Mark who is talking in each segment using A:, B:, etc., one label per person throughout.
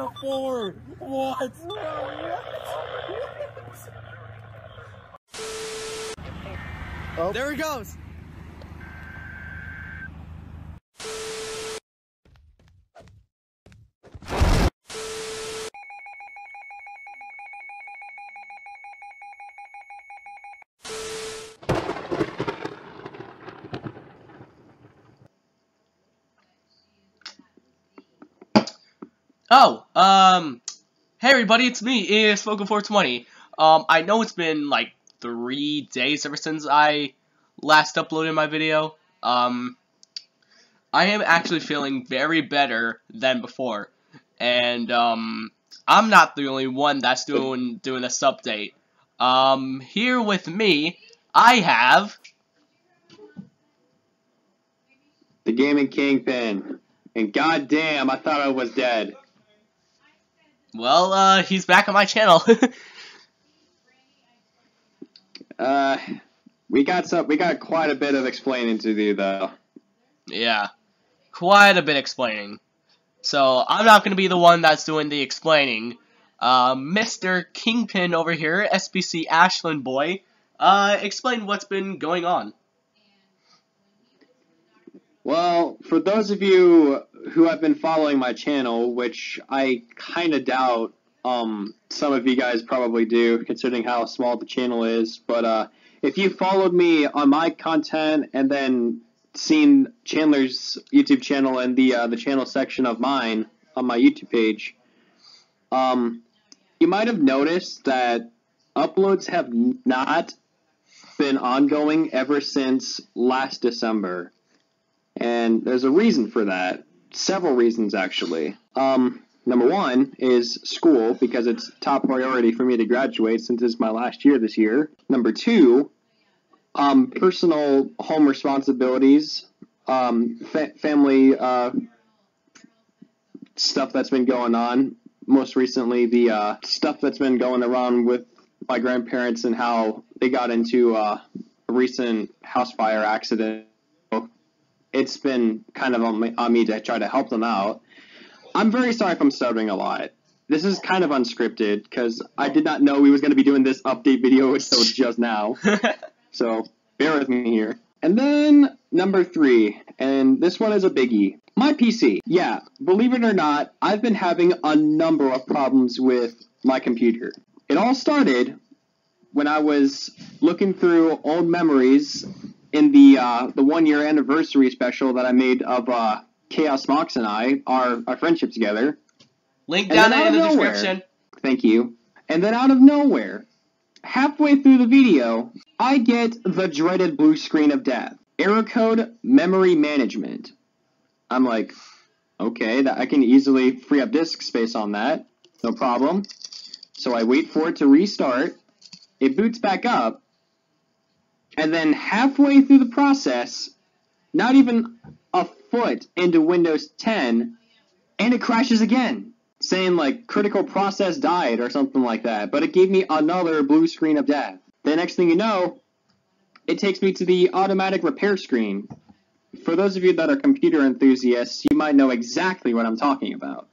A: afford. What?
B: Oh. There he goes.
C: Oh, um, hey everybody, it's me, it's Spoken420. Um, I know it's been like three days ever since I last uploaded my video. Um, I am actually feeling very better than before, and um, I'm not the only one that's doing doing this update. Um, here with me, I have
D: the Gaming Kingpin, and goddamn, I thought I was dead.
C: Well, uh, he's back on my channel.
D: uh, we got some, we got quite a bit of explaining to do, though.
C: Yeah, quite a bit explaining. So, I'm not going to be the one that's doing the explaining. Uh, Mr. Kingpin over here, SPCashland boy, uh, explain what's been going on.
D: Well, for those of you who have been following my channel, which I kind of doubt um, some of you guys probably do, considering how small the channel is, but uh, if you followed me on my content and then seen Chandler's YouTube channel and the uh, the channel section of mine on my YouTube page, um, you might have noticed that uploads have not been ongoing ever since last December. And there's a reason for that. Several reasons, actually. Um, number one is school, because it's top priority for me to graduate since it's my last year this year. Number two, um, personal home responsibilities, um, fa- family uh, stuff that's been going on. Most recently, the uh, stuff that's been going around with my grandparents and how they got into uh, a recent house fire accident it's been kind of on me, on me to try to help them out. I'm very sorry if I'm stuttering a lot. This is kind of unscripted because I did not know we was going to be doing this update video until just now. so bear with me here. And then number three, and this one is a biggie. My PC. Yeah, believe it or not, I've been having a number of problems with my computer. It all started when I was looking through old memories in the uh, the one year anniversary special that I made of uh, Chaos Mox and I, our our friendship together.
C: Link down in the nowhere, description.
D: Thank you. And then out of nowhere, halfway through the video, I get the dreaded blue screen of death. Error code memory management. I'm like, okay, that I can easily free up disk space on that. No problem. So I wait for it to restart. It boots back up, and then halfway through the process, not even a foot into Windows 10, and it crashes again, saying like critical process died or something like that. But it gave me another blue screen of death. The next thing you know, it takes me to the automatic repair screen. For those of you that are computer enthusiasts, you might know exactly what I'm talking about.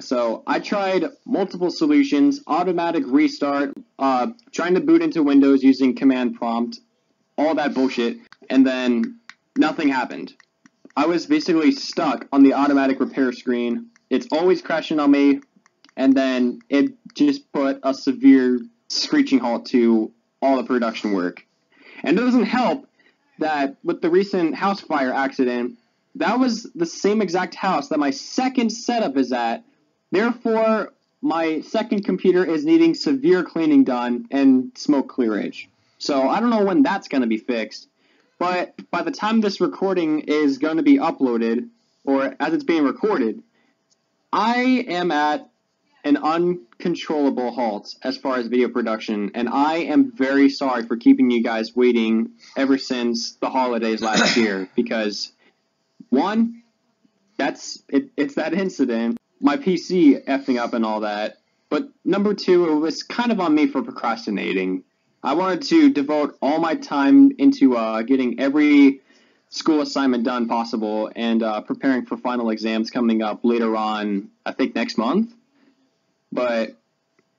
D: So I tried multiple solutions, automatic restart, uh, trying to boot into Windows using command prompt, all that bullshit, and then nothing happened. I was basically stuck on the automatic repair screen. It's always crashing on me, and then it just put a severe screeching halt to all the production work. And it doesn't help that with the recent house fire accident, that was the same exact house that my second setup is at Therefore, my second computer is needing severe cleaning done and smoke clearage. So I don't know when that's going to be fixed. But by the time this recording is going to be uploaded, or as it's being recorded, I am at an uncontrollable halt as far as video production, and I am very sorry for keeping you guys waiting ever since the holidays last year. Because one, that's it, it's that incident my PC effing up and all that. But number two, it was kind of on me for procrastinating. I wanted to devote all my time into uh, getting every school assignment done possible and uh, preparing for final exams coming up later on. I think next month. But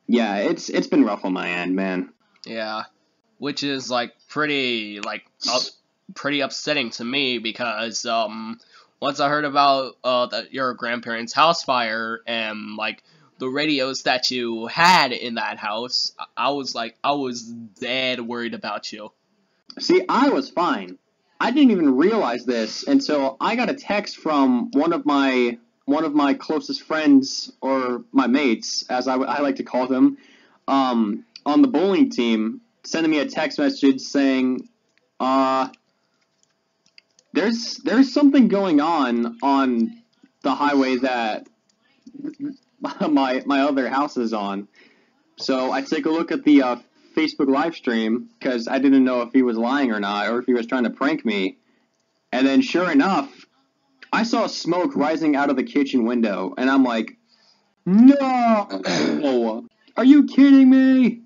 D: yeah, it's it's been rough on my end, man.
C: Yeah, which is like pretty like up, pretty upsetting to me because um once I heard about uh the, your grandparents' house fire and like the radios that you had in that house, I was like I was dead worried about you.
D: See, I was fine. I didn't even realize this until I got a text from one of my one of my closest friends or my mates, as I, I like to call them, um, on the bowling team, sending me a text message saying, uh, there's there's something going on on the highway that my my other house is on. So I take a look at the uh, Facebook live stream because I didn't know if he was lying or not, or if he was trying to prank me. And then, sure enough, I saw smoke rising out of the kitchen window, and I'm like, "No! Are you kidding me?"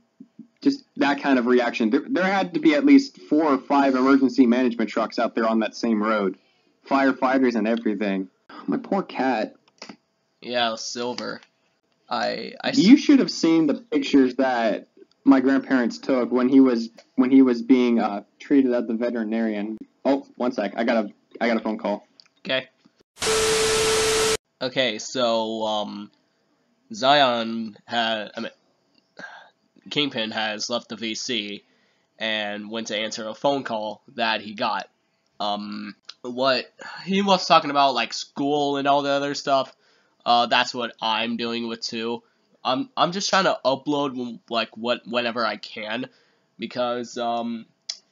D: Just that kind of reaction. There, there had to be at least four or five emergency management trucks out there on that same road, firefighters and everything. My poor cat.
C: Yeah, Silver. I I
D: You should have seen the pictures that my grandparents took when he was when he was being uh, treated at the veterinarian. Oh, one sec. I got a I got a phone call.
C: Okay. Okay, so um, Zion had I mean, Kingpin has left the VC and went to answer a phone call that he got. Um, what he was talking about, like school and all the other stuff. Uh, that's what I'm doing with too. I'm I'm just trying to upload like what whenever I can because um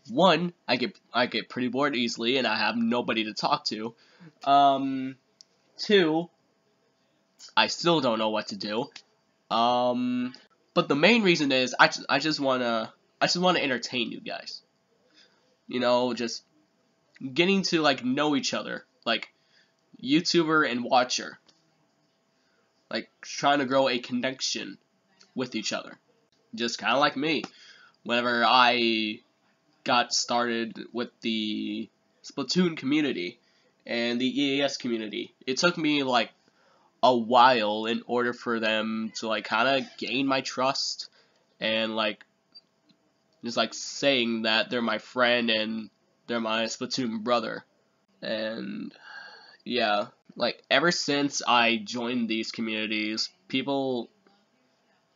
C: one I get I get pretty bored easily and I have nobody to talk to. Um two I still don't know what to do. Um but the main reason is I just, I just want to I just want to entertain you guys. You know, just getting to like know each other, like YouTuber and watcher like trying to grow a connection with each other. Just kind of like me. Whenever I got started with the Splatoon community and the EAS community, it took me like a while in order for them to like kind of gain my trust and like just like saying that they're my friend and they're my Splatoon brother. And yeah, like ever since I joined these communities, people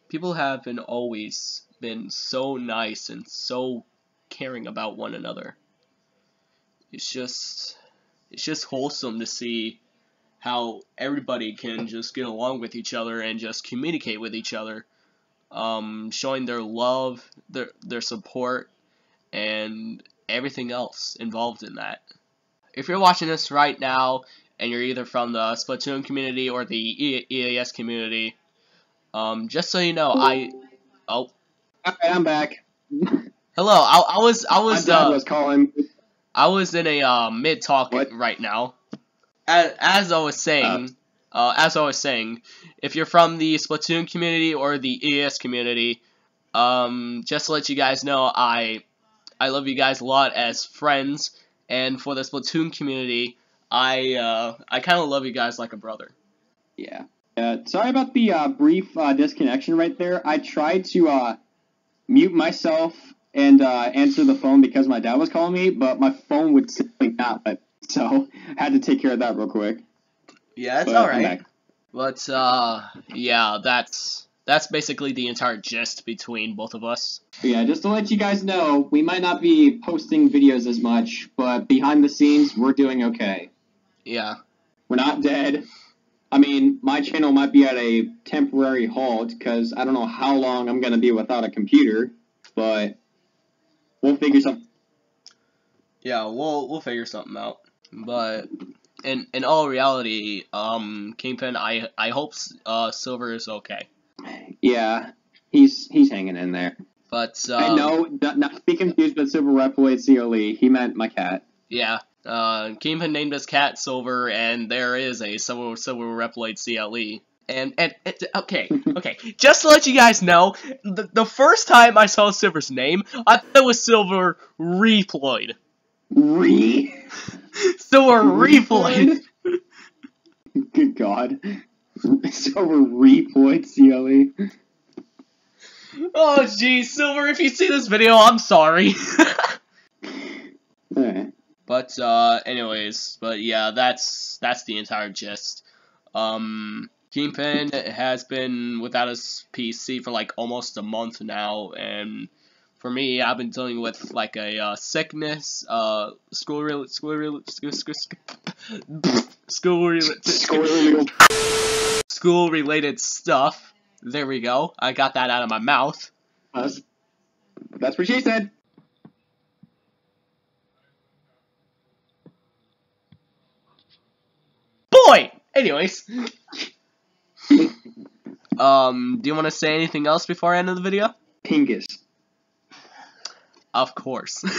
C: people have been always been so nice and so caring about one another. It's just it's just wholesome to see how everybody can just get along with each other and just communicate with each other, um, showing their love, their their support, and everything else involved in that. If you're watching this right now and you're either from the Splatoon community or the EAS community, um, just so you know, I oh,
D: I'm back.
C: hello. I, I was I was uh,
D: was calling.
C: I was in a uh, mid talk right now. As, as I was saying, uh, as I was saying, if you're from the Splatoon community or the ES community, um, just to let you guys know, I I love you guys a lot as friends, and for the Splatoon community, I uh, I kind of love you guys like a brother.
D: Yeah. Uh, sorry about the uh, brief uh, disconnection right there. I tried to uh, mute myself and uh, answer the phone because my dad was calling me, but my phone would simply not let. So had to take care of that real quick.
C: Yeah, that's
D: But
C: alright. But uh, yeah, that's that's basically the entire gist between both of us.
D: Yeah, just to let you guys know, we might not be posting videos as much, but behind the scenes, we're doing okay.
C: Yeah.
D: We're not dead. I mean, my channel might be at a temporary halt because I don't know how long I'm going to be without a computer, but we'll figure something.
C: Yeah, we'll we'll figure something out. But in in all reality, um, Kingpin, I I hope uh Silver is okay.
D: Yeah, he's he's hanging in there.
C: But uh,
D: I know, not, not be confused with Silver Reploid CLE. He meant my cat.
C: Yeah. Uh, Kingpin named his cat Silver, and there is a Silver Silver Reploid CLE. And, and, and okay, okay, just to let you guys know, the, the first time I saw Silver's name, I thought it was Silver Reploid.
D: Re?
C: Silver reploid.
D: Good God. Silver reploid CLE.
C: Oh jeez, Silver, if you see this video, I'm sorry. But uh anyways, but yeah, that's that's the entire gist. Um Kingpin has been without his PC for like almost a month now and for me, I've been dealing with like a uh, sickness, uh, school real school real school school school related school related stuff. There we go. I got that out of my mouth.
D: That's, that's what she said.
C: Boy. Anyways. um, do you want to say anything else before I end the video?
D: Pingus.
C: Of course.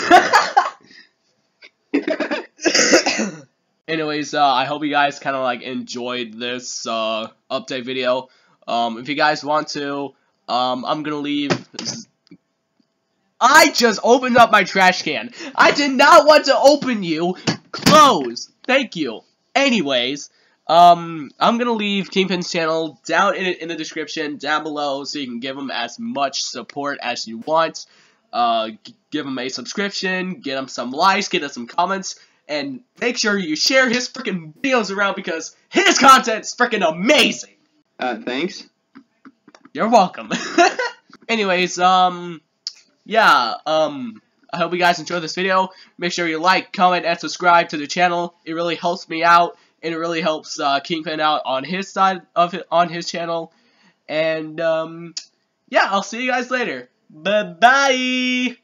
C: Anyways, uh, I hope you guys kind of like enjoyed this uh, update video. Um, if you guys want to, um, I'm gonna leave. I just opened up my trash can. I did not want to open you. Close. Thank you. Anyways, um, I'm gonna leave Kingpin's channel down in, in the description down below so you can give him as much support as you want. Uh, give him a subscription, get him some likes, get him some comments, and make sure you share his freaking videos around because his content's freaking amazing.
D: Uh, thanks.
C: You're welcome. Anyways, um, yeah, um, I hope you guys enjoyed this video. Make sure you like, comment, and subscribe to the channel. It really helps me out, and it really helps uh, Kingpin out on his side of it, on his channel. And um, yeah, I'll see you guys later. Bye bye.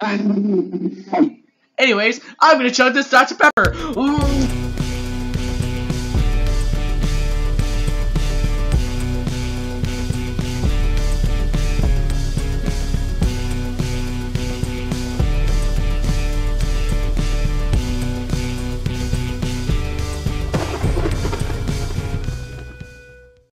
C: Anyways, I'm gonna chug this Dr Pepper. Ooh.